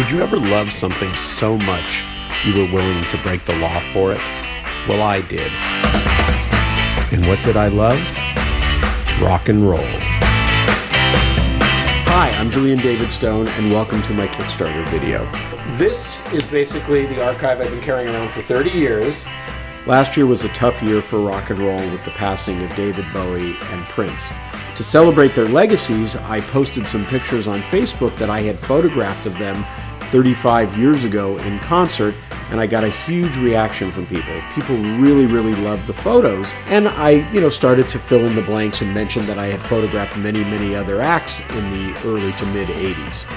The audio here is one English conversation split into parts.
Did you ever love something so much you were willing to break the law for it? Well, I did. And what did I love? Rock and roll. Hi, I'm Julian David Stone, and welcome to my Kickstarter video. This is basically the archive I've been carrying around for 30 years. Last year was a tough year for rock and roll with the passing of David Bowie and Prince. To celebrate their legacies, I posted some pictures on Facebook that I had photographed of them 35 years ago in concert, and I got a huge reaction from people. People really, really loved the photos, and I, you know, started to fill in the blanks and mention that I had photographed many, many other acts in the early to mid 80s.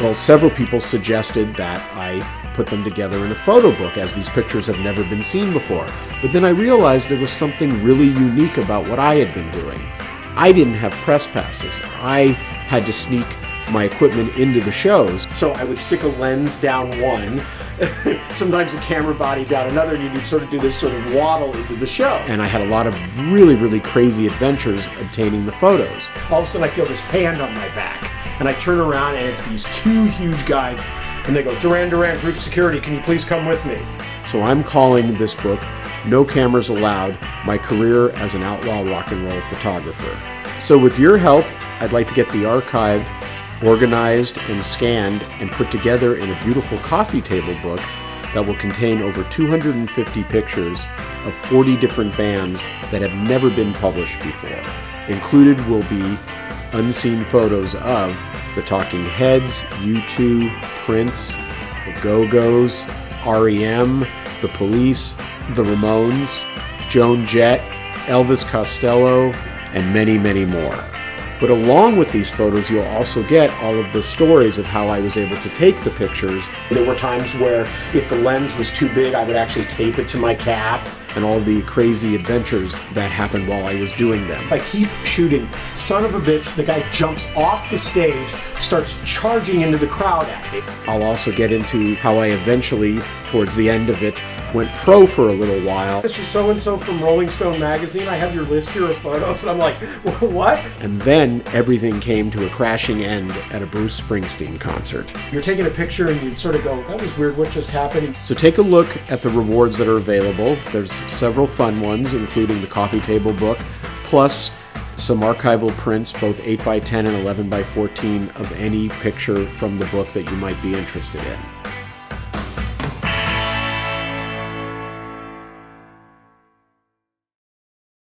Well, several people suggested that I put them together in a photo book, as these pictures have never been seen before. But then I realized there was something really unique about what I had been doing. I didn't have press passes. I had to sneak my equipment into the shows. So I would stick a lens down one, sometimes a camera body down another, and you'd sort of do this sort of waddle into the show. And I had a lot of really, really crazy adventures obtaining the photos. All of a sudden, I feel this hand on my back, and I turn around, and it's these two huge guys, and they go, Duran Duran, group security, can you please come with me? So I'm calling this book no Cameras Allowed My Career as an Outlaw Rock and Roll Photographer. So, with your help, I'd like to get the archive organized and scanned and put together in a beautiful coffee table book that will contain over 250 pictures of 40 different bands that have never been published before. Included will be unseen photos of the Talking Heads, U2, Prince, the Go Go's, REM, the Police, the Ramones, Joan Jett, Elvis Costello, and many, many more. But along with these photos, you'll also get all of the stories of how I was able to take the pictures. There were times where if the lens was too big, I would actually tape it to my calf and all the crazy adventures that happened while I was doing them. I keep shooting. Son of a bitch, the guy jumps off the stage, starts charging into the crowd at me. I'll also get into how I eventually, towards the end of it, went pro for a little while. This is so and so from Rolling Stone magazine. I have your list here of photos, and I'm like, what? And then everything came to a crashing end at a Bruce Springsteen concert. You're taking a picture and you sort of go, that was weird, what just happened? So take a look at the rewards that are available. There's several fun ones, including the coffee table book, plus some archival prints, both 8x10 and 11x14, of any picture from the book that you might be interested in.